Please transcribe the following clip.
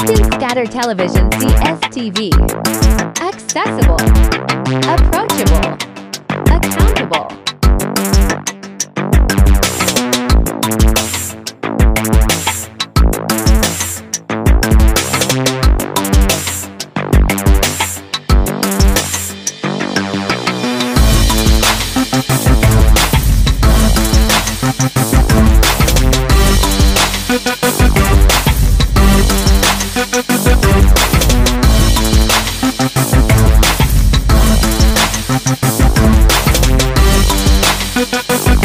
Captain Scatter Television CSTV. Accessible. Approachable. Thank you.